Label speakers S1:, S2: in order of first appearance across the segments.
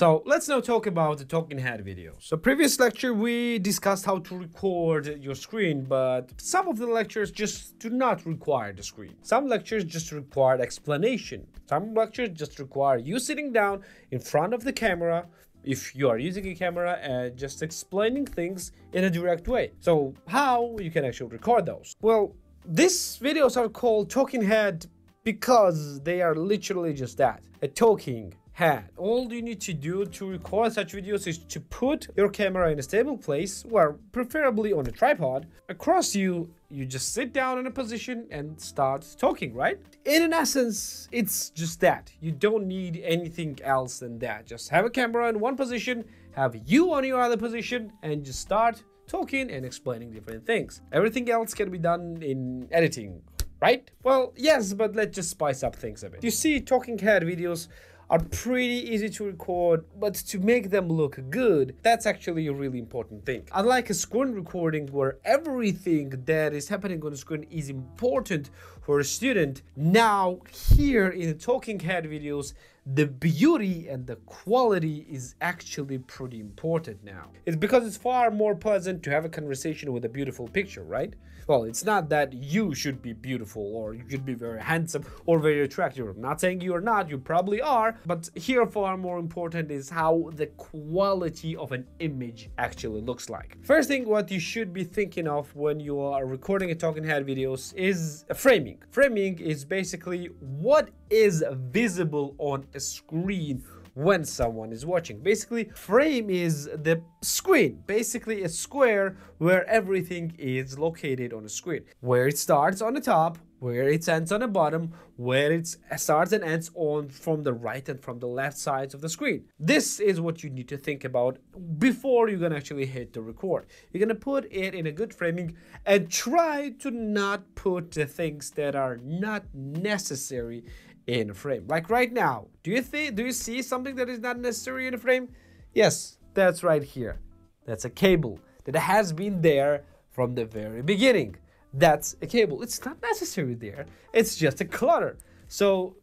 S1: So let's now talk about the talking head videos. So previous lecture we discussed how to record your screen, but some of the lectures just do not require the screen. Some lectures just require explanation. Some lectures just require you sitting down in front of the camera if you are using a camera and just explaining things in a direct way. So how you can actually record those? Well, these videos are called talking head because they are literally just that, a talking head. All you need to do to record such videos is to put your camera in a stable place, where preferably on a tripod. Across you, you just sit down in a position and start talking, right? In an essence, it's just that. You don't need anything else than that. Just have a camera in one position, have you on your other position, and just start talking and explaining different things. Everything else can be done in editing, right? Well, yes, but let's just spice up things a bit. You see, talking head videos are pretty easy to record, but to make them look good, that's actually a really important thing. Unlike a screen recording where everything that is happening on the screen is important for a student, now here in talking head videos, the beauty and the quality is actually pretty important now. It's because it's far more pleasant to have a conversation with a beautiful picture, right? Well, it's not that you should be beautiful or you should be very handsome or very attractive. I'm not saying you are not, you probably are, but here far more important is how the quality of an image actually looks like. First thing what you should be thinking of when you are recording a talking head videos is framing. Framing is basically what is visible on a screen when someone is watching. Basically, frame is the screen, basically a square where everything is located on a screen. Where it starts on the top, where it ends on the bottom, where it starts and ends on from the right and from the left sides of the screen. This is what you need to think about before you're gonna actually hit the record. You're gonna put it in a good framing and try to not put the things that are not necessary in frame. Like right now, do you think do you see something that is not necessary in a frame? Yes, that's right here. That's a cable that has been there from the very beginning. That's a cable. It's not necessary there. It's just a clutter. So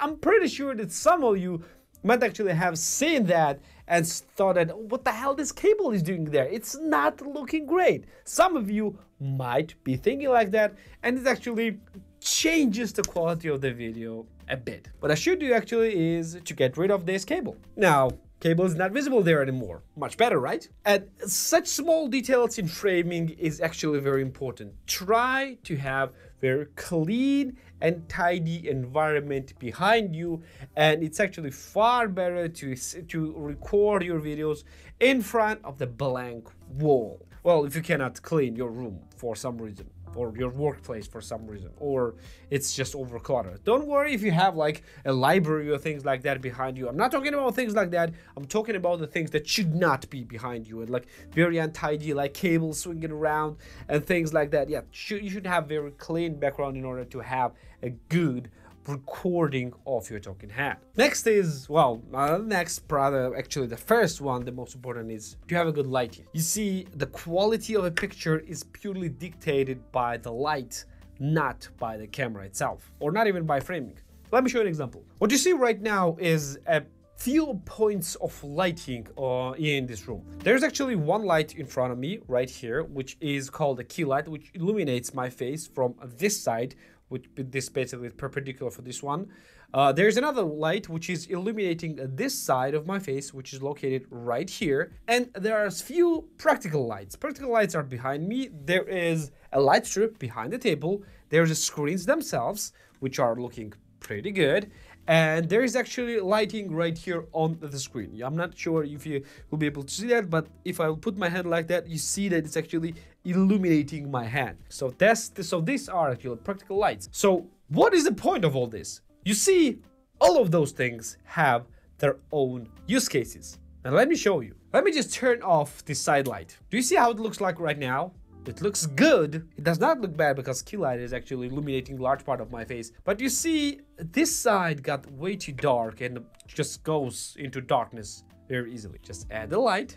S1: I'm pretty sure that some of you might actually have seen that and thought that what the hell this cable is doing there it's not looking great some of you might be thinking like that and it actually changes the quality of the video a bit. What I should do actually is to get rid of this cable. Now, cable is not visible there anymore. Much better, right? And such small details in framing is actually very important. Try to have very clean and tidy environment behind you and it's actually far better to, to record your videos in front of the blank wall. Well, if you cannot clean your room for some reason or your workplace for some reason or it's just overcluttered don't worry if you have like a library or things like that behind you. I'm not talking about things like that. I'm talking about the things that should not be behind you and like very untidy like cables swinging around and things like that. Yeah you should have very clean background in order to have a good recording of your talking head. Next is, well, uh, next, rather, actually the first one, the most important is to have a good lighting. You see, the quality of a picture is purely dictated by the light, not by the camera itself, or not even by framing. Let me show you an example. What you see right now is a few points of lighting uh, in this room. There's actually one light in front of me right here, which is called a key light, which illuminates my face from this side, which this basically perpendicular for this one. Uh, there's another light which is illuminating this side of my face, which is located right here. And there are a few practical lights. Practical lights are behind me. There is a light strip behind the table. There's the screens themselves, which are looking pretty good and there is actually lighting right here on the screen. I'm not sure if you will be able to see that but if i put my hand like that you see that it's actually illuminating my hand. So that's so these are actually practical lights. So what is the point of all this? You see all of those things have their own use cases. And let me show you. Let me just turn off the side light. Do you see how it looks like right now it looks good. It does not look bad because key light is actually illuminating large part of my face. But you see, this side got way too dark and just goes into darkness very easily. Just add the light.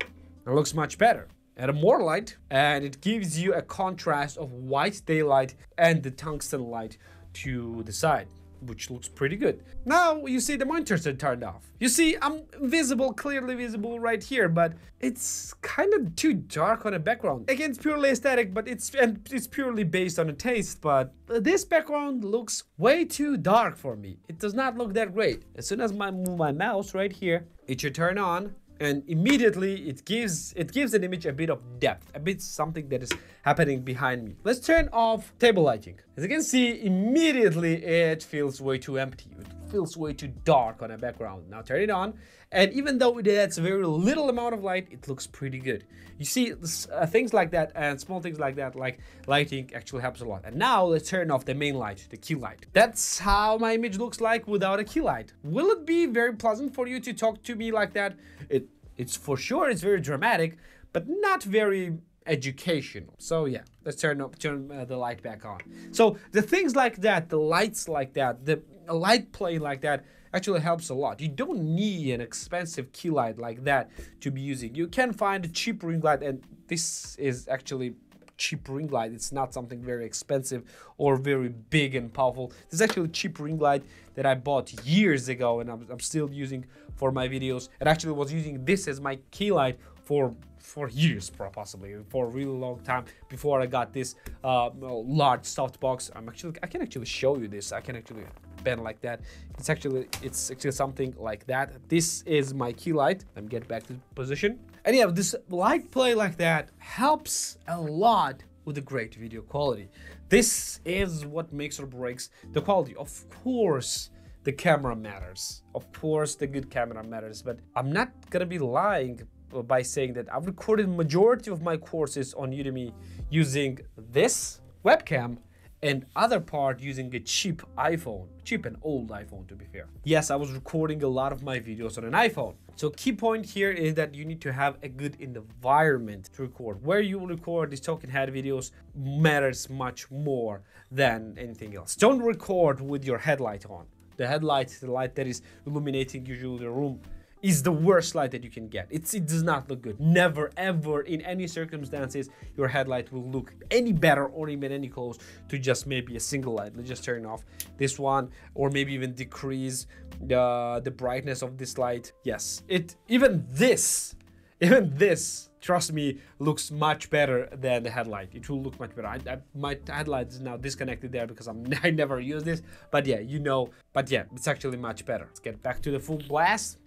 S1: It looks much better. Add a more light and it gives you a contrast of white daylight and the tungsten light to the side. Which looks pretty good. Now you see the monitors are turned off. You see I'm visible, clearly visible right here, but it's kind of too dark on the background. Again, it's purely aesthetic, but it's and it's purely based on a taste, but this background looks way too dark for me. It does not look that great. As soon as I move my mouse right here, it should turn on and immediately it gives it gives an image a bit of depth a bit something that is happening behind me. Let's turn off table lighting. As you can see immediately it feels way too empty feels way too dark on a background. Now turn it on and even though it adds very little amount of light it looks pretty good. You see uh, things like that and small things like that like lighting actually helps a lot. And now let's turn off the main light the key light. That's how my image looks like without a key light. Will it be very pleasant for you to talk to me like that? It it's for sure it's very dramatic but not very educational. So yeah let's turn up turn uh, the light back on. So the things like that the lights like that the light play like that actually helps a lot. You don't need an expensive key light like that to be using. You can find a cheap ring light and this is actually cheap ring light. It's not something very expensive or very big and powerful. This is actually a cheap ring light that i bought years ago and i'm, I'm still using for my videos. And actually was using this as my key light for for years possibly for a really long time before i got this uh, large softbox i'm actually i can actually show you this. I can actually bend like that. It's actually it's actually something like that. This is my key light. Let me get back to position. And yeah this light play like that helps a lot with the great video quality. This is what makes or breaks the quality. Of course the camera matters. Of course the good camera matters but i'm not gonna be lying by saying that I've recorded majority of my courses on Udemy using this webcam and other part using a cheap iPhone, cheap and old iPhone to be fair. Yes, I was recording a lot of my videos on an iPhone. So key point here is that you need to have a good environment to record. Where you will record these talking head videos matters much more than anything else. Don't record with your headlight on. The headlight, the light that is illuminating usually the room is the worst light that you can get. It's, it does not look good. Never, ever, in any circumstances, your headlight will look any better or even any close to just maybe a single light. Let's just turn off this one or maybe even decrease the, the brightness of this light. Yes, it even this, even this, trust me, looks much better than the headlight. It will look much better. I, I, my headlight is now disconnected there because I'm, I never use this. But yeah, you know, but yeah, it's actually much better. Let's get back to the full blast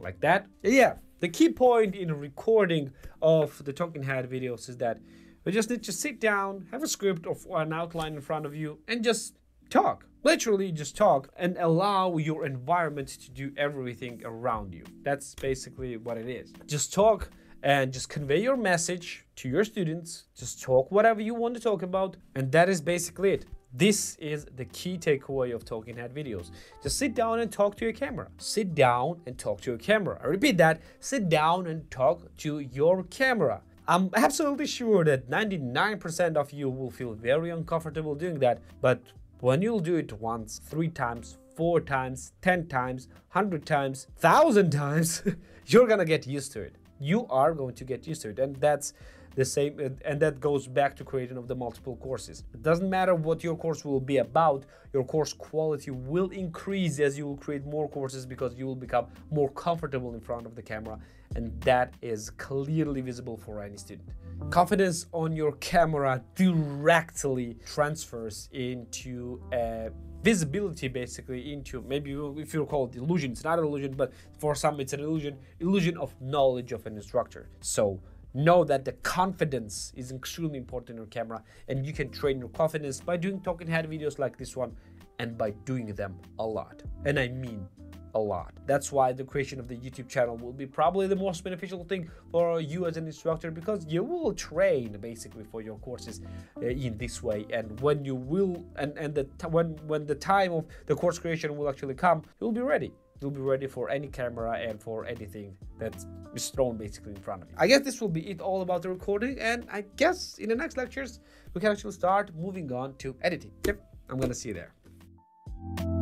S1: like that. Yeah, the key point in a recording of the talking head videos is that you just need to sit down, have a script or an outline in front of you, and just talk. Literally, just talk and allow your environment to do everything around you. That's basically what it is. Just talk and just convey your message to your students. Just talk whatever you want to talk about, and that is basically it. This is the key takeaway of Talking Head videos. Just sit down and talk to your camera. Sit down and talk to your camera. I repeat that, sit down and talk to your camera. I'm absolutely sure that 99% of you will feel very uncomfortable doing that, but when you'll do it once, three times, four times, 10 times, 100 times, 1000 times, you're gonna get used to it. You are going to get used to it, and that's the same and that goes back to creating of the multiple courses. It doesn't matter what your course will be about your course quality will increase as you will create more courses because you will become more comfortable in front of the camera and that is clearly visible for any student. Confidence on your camera directly transfers into a visibility basically into maybe if you call it illusion it's not an illusion but for some it's an illusion illusion of knowledge of an instructor. So know that the confidence is extremely important in your camera and you can train your confidence by doing talking head videos like this one and by doing them a lot. And i mean a lot. That's why the creation of the youtube channel will be probably the most beneficial thing for you as an instructor because you will train basically for your courses uh, in this way. And when you will and and the when when the time of the course creation will actually come you'll be ready you'll be ready for any camera and for anything that is thrown basically in front of you. I guess this will be it all about the recording and I guess in the next lectures we can actually start moving on to editing. Yep, I'm gonna see you there.